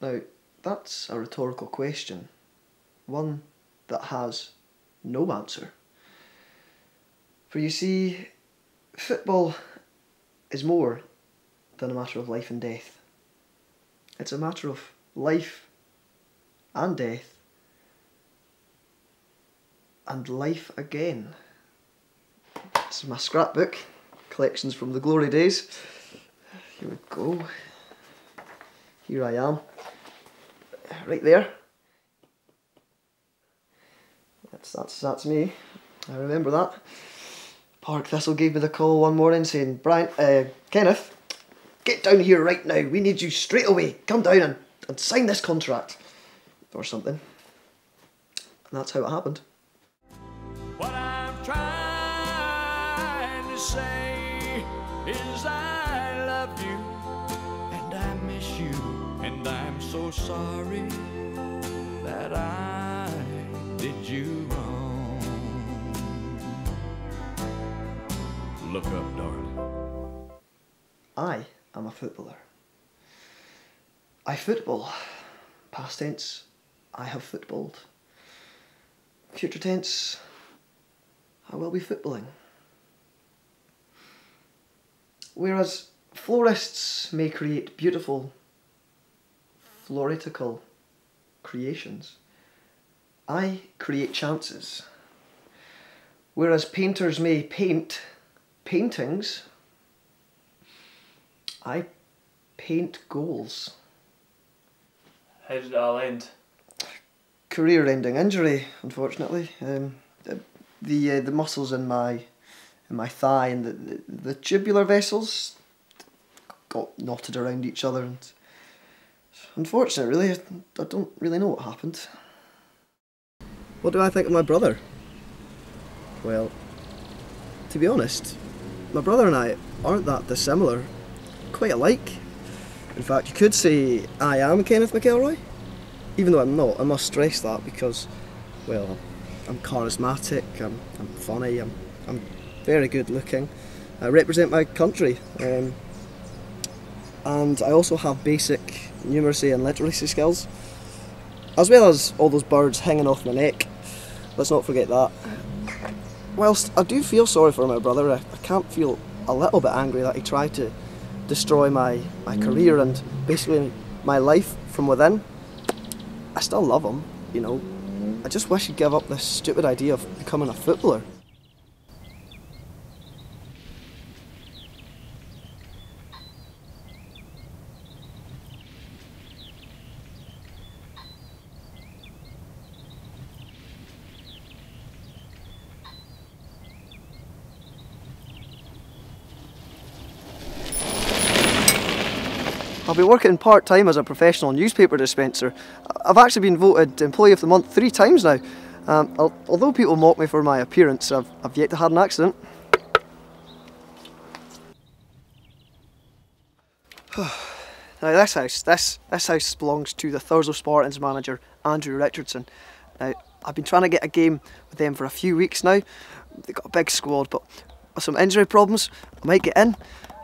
Now, that's a rhetorical question. One that has no answer. For you see, football is more than a matter of life and death. It's a matter of life and death and life again. This is my scrapbook, collections from the glory days. Here we go. Here I am. Right there. That's that's that's me. I remember that. Partick Thistle gave me the call one morning saying, Brian, uh, Kenneth, get down here right now. We need you straight away. Come down and, and sign this contract. Or something. And that's how it happened. What I'm trying to say is I love you miss you and I'm so sorry that I did you wrong. Look up, darling. I am a footballer. I football. Past tense, I have footballed. Future tense, I will be footballing. Whereas florists may create beautiful floritical creations, I create chances. Whereas painters may paint paintings, I paint goals. How did it all end? Career-ending injury, unfortunately. Um, the the, uh, the muscles in my in my thigh and the, the, the tubular vessels got knotted around each other, and unfortunate. Really, I, I don't really know what happened. What do I think of my brother? Well, to be honest, my brother and I aren't that dissimilar. Quite alike. In fact, you could say I am Kenneth McElroy. Even though I'm not, I must stress that because, well, I'm charismatic, I'm, I'm funny, I'm, I'm very good looking. I represent my country. Um, and I also have basic numeracy and literacy skills, as well as all those birds hanging off my neck. Let's not forget that. Whilst I do feel sorry for my brother, I, I can't feel a little bit angry that he tried to destroy my, my career and basically my life from within. I still love him, you know. I just wish he'd give up this stupid idea of becoming a footballer. I've been working part time as a professional newspaper dispenser. I've actually been voted Employee of the Month three times now. Um, although people mock me for my appearance, I've, I've yet to have an accident. now this house, this this house belongs to the Thurso Spartans manager Andrew Richardson. Now I've been trying to get a game with them for a few weeks now. They've got a big squad, but with some injury problems, I might get in.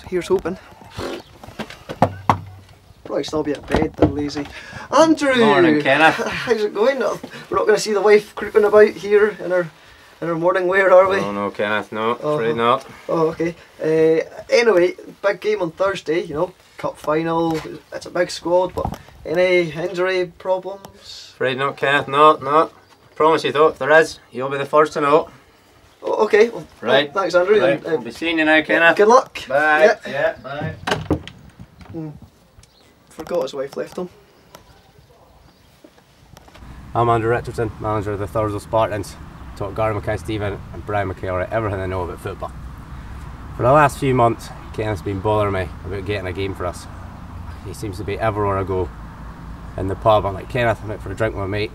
So here's hoping. Probably still be at bed, they're lazy. Andrew! Morning, Kenneth. How's it going? We're not going to see the wife creeping about here in her in her morning wear, are we? Oh no, Kenneth, no, Oh. afraid not. Oh, okay. Uh, anyway, big game on Thursday, you know, cup final. It's a big squad, but any injury problems? Afraid not, Kenneth, no, no. Promise you though, if there is, you'll be the first to know. Oh, okay. Well, Right. Thanks, Andrew. Right, and, uh, we'll be seeing you now, Kenneth. good luck. Bye. Yeah. yeah, bye. Forgot his wife left him. I'm Andrew Richardson, manager of the Thurso Spartans. Taught Gary Mackay Steven and Brian McKellar everything I know about football. For the last few months, Kenneth's been bothering me about getting a game for us. He seems to be everywhere I go. In the pub, I'm like, Kenneth, I'm out for a drink with my mate.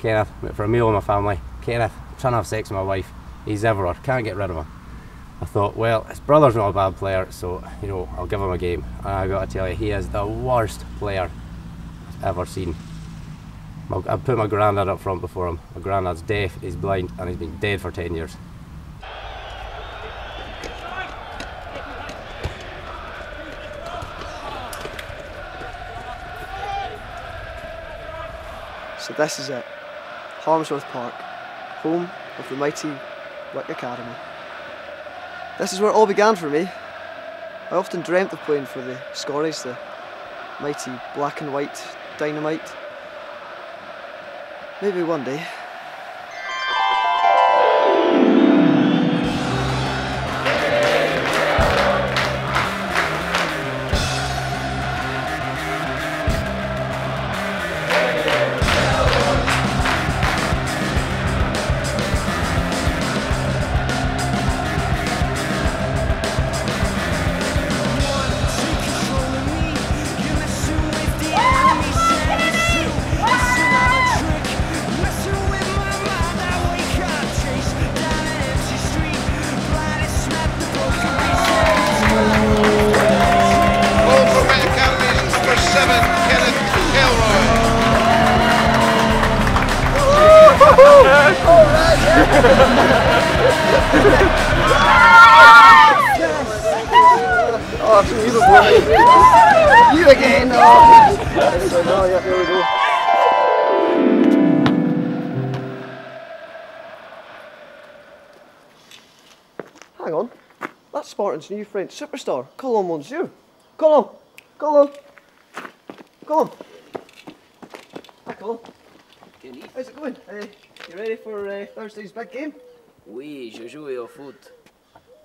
Kenneth, I'm out for a meal with my family. Kenneth, I'm trying to have sex with my wife. He's everywhere, can't get rid of him. I thought, well, his brother's not a bad player, so you know, I'll give him a game. And I got to tell you, he is the worst player I've ever seen. I put my granddad up front before him. My granddad's deaf, he's blind, and he's been dead for 10 years. So this is it. Harmsworth Park, home of the mighty Wick Academy. This is where it all began for me. I often dreamt of playing for the Scorries, the mighty black and white dynamite. Maybe one day. Oh, so you were You again! Oh. So, no, yeah, there we go. Hang on. That's Spartan's new French superstar, Colin Monsieur. Colin! Colin! Colin! Hi, Colin. How's it going? Uh, you ready for uh, Thursday's big game? Oui, je joue au foot.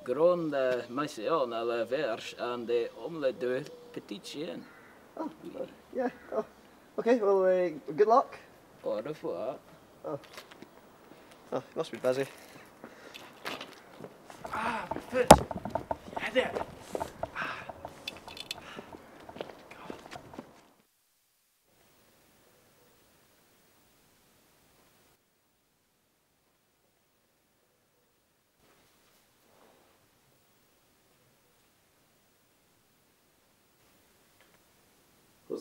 Grande mission à la verge and the omelette de petit chien. Oh, uh, yeah. Oh. Okay, well, uh, good luck. Au revoir. Oh, you must be busy. What's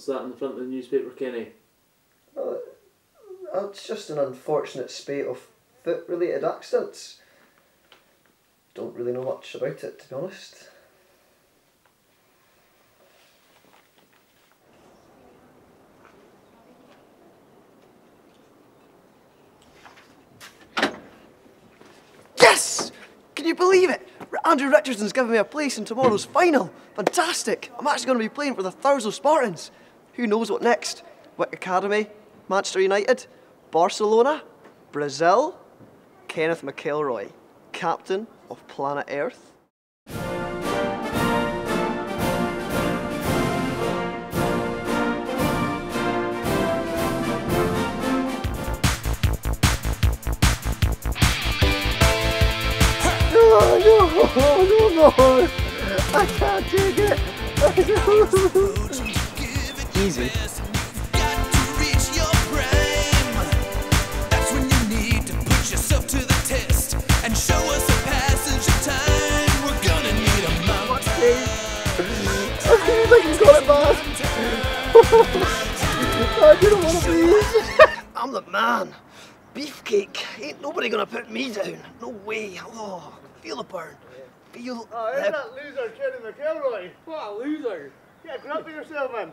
that in the front of the newspaper, Kenny? Oh, it's just an unfortunate spate of foot related accidents. Don't really know much about it, to be honest. Yes! Can you believe it? Andrew Richardson's given me a place in tomorrow's final. Fantastic! I'm actually going to be playing for the Thurso Spartans. Who knows what next? Wick Academy, Manchester United, Barcelona, Brazil, Kenneth McElroy, captain of planet Earth. Oh, no, no, no, no, I can't take it. Easy. Got to reach your prime. That's when you need to put yourself to the test and show us the passage of time. We're gonna need a mountain. I think he's got it bad. I didn't want to be. I'm the man. Beefcake. Ain't nobody gonna put me down. No way. Oh, feel the burn. Feel Oh, the isn't that loser Kenny McElroy? What a loser! Yeah, come up with yourself, man.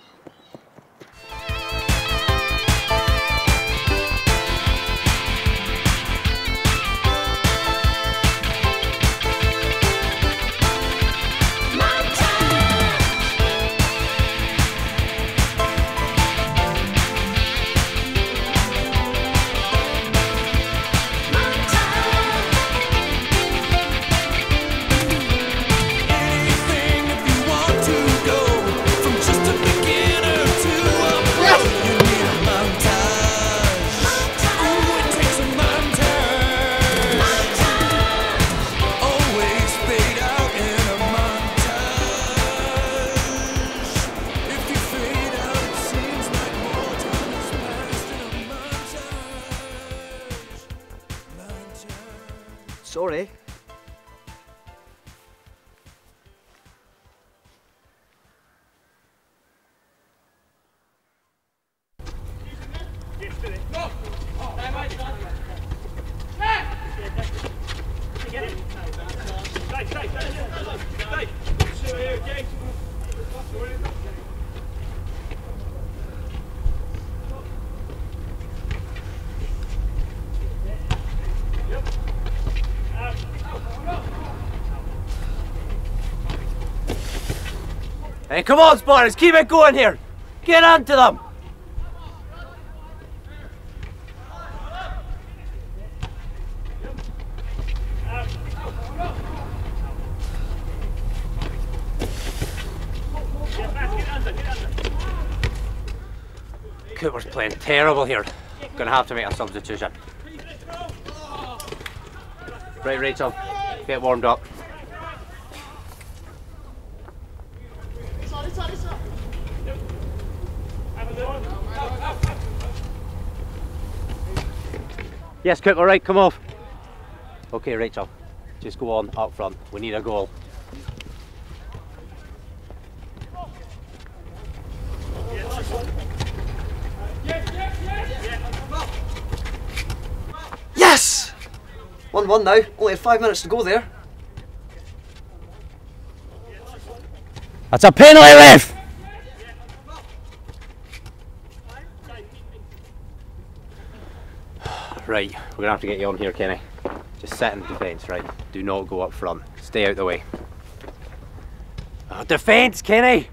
Sorry. Hey, come on, spotters, keep it going here. Get onto them. Cooper's playing terrible here. Gonna have to make a substitution. Right, Rachel, get warmed up. Yes, Cooper, right, come off. Okay, Rachel, just go on up front. We need a goal. Yes! 1 1 now. Only had five minutes to go there. That's a penalty, ref! Right, we're gonna have to get you on here, Kenny. Just sit in defence, right? Do not go up front. Stay out the way. Oh, defence, Kenny!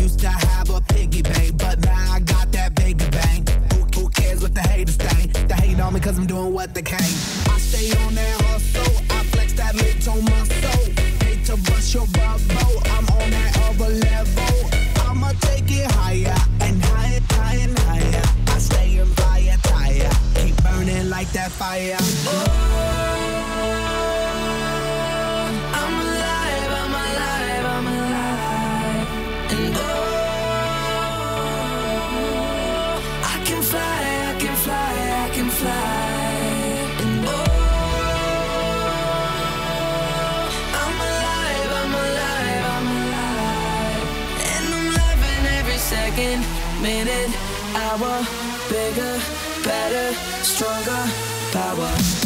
Used to have a piggy bank, but now I got that bigger bank. Who, who cares what the haters think? On me cause I'm doing what they can. I stay on that hustle. I flex that mid-tone muscle. Hate to bust your bubble. I'm on that other level. I'ma take it higher and higher, higher and higher. I stay in fire, tire. Keep burning like that fire. I'm hour. Bigger, better, stronger, power.